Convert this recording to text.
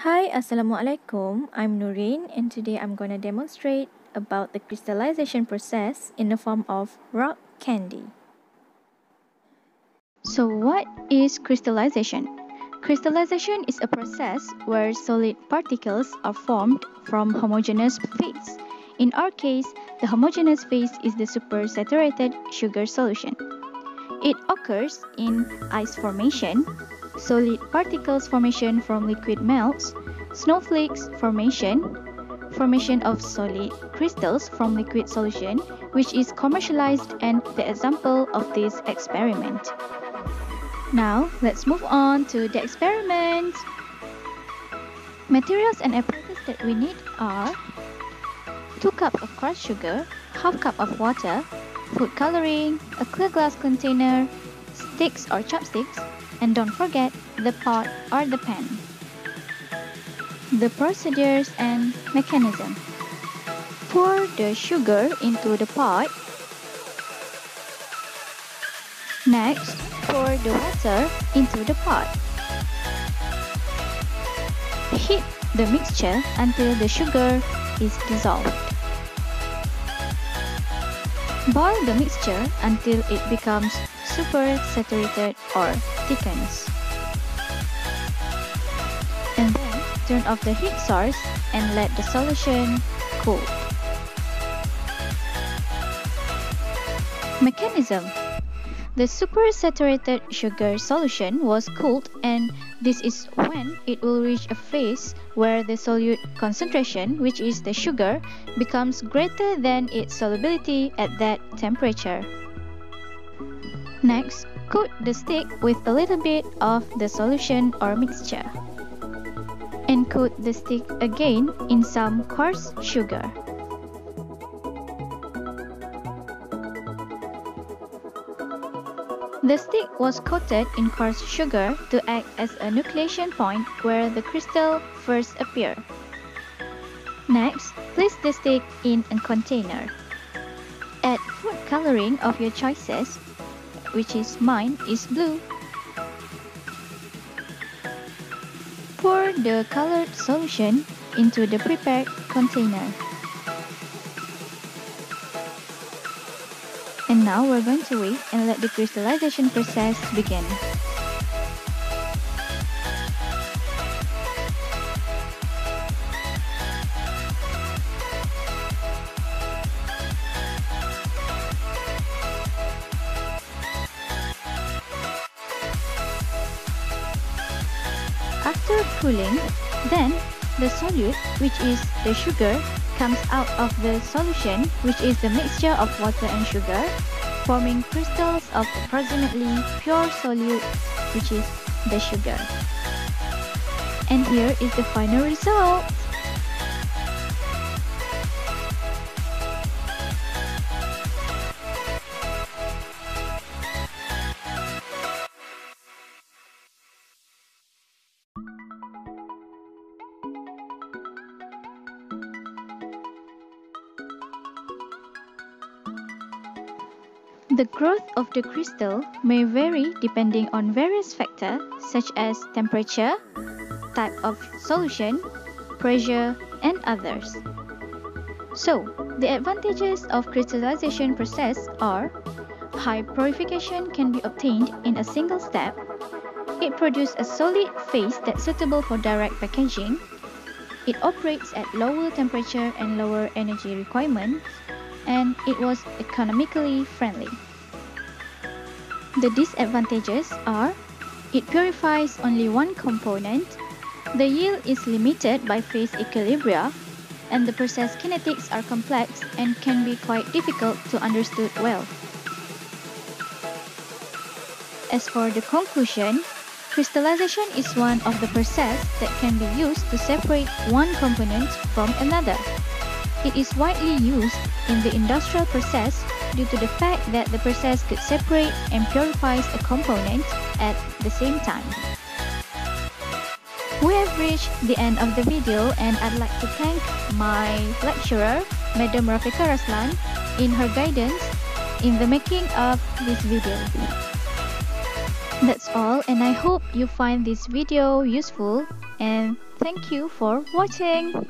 Hi, Assalamualaikum. I'm Nurin and today I'm going to demonstrate about the crystallization process in the form of rock candy. So what is crystallization? Crystallization is a process where solid particles are formed from homogeneous phase. In our case, the homogeneous phase is the supersaturated sugar solution. It occurs in ice formation, solid particles formation from liquid melts, snowflakes formation, formation of solid crystals from liquid solution, which is commercialized and the example of this experiment. Now, let's move on to the experiment. Materials and apparatus that we need are 2 cups of crushed sugar, half cup of water, food coloring, a clear glass container, sticks or chopsticks, and don't forget the pot or the pan. The procedures and mechanism. Pour the sugar into the pot. Next, pour the water into the pot. Heat the mixture until the sugar is dissolved. Boil the mixture until it becomes super saturated or thickens. And then turn off the heat source and let the solution cool. Mechanism The supersaturated sugar solution was cooled and this is when it will reach a phase where the solute concentration, which is the sugar, becomes greater than its solubility at that temperature. Next, coat the stick with a little bit of the solution or mixture. And coat the stick again in some coarse sugar. The stick was coated in coarse sugar to act as a nucleation point where the crystal first appeared. Next, place the stick in a container. Add food coloring of your choices which is mine, is blue. Pour the colored solution into the prepared container. And now we're going to wait and let the crystallization process begin. After cooling, then the solute, which is the sugar, comes out of the solution, which is the mixture of water and sugar, forming crystals of approximately pure solute, which is the sugar. And here is the final result. The growth of the crystal may vary depending on various factors such as temperature, type of solution, pressure, and others. So, the advantages of crystallization process are high purification can be obtained in a single step, it produces a solid phase that's suitable for direct packaging, it operates at lower temperature and lower energy requirements, and it was economically friendly. The disadvantages are it purifies only one component, the yield is limited by phase equilibria, and the process kinetics are complex and can be quite difficult to understood well. As for the conclusion, crystallization is one of the process that can be used to separate one component from another. It is widely used in the industrial process due to the fact that the process could separate and purifies a component at the same time. We have reached the end of the video and I'd like to thank my lecturer, Madam Rafika Raslan, in her guidance in the making of this video. That's all and I hope you find this video useful And thank you for watching.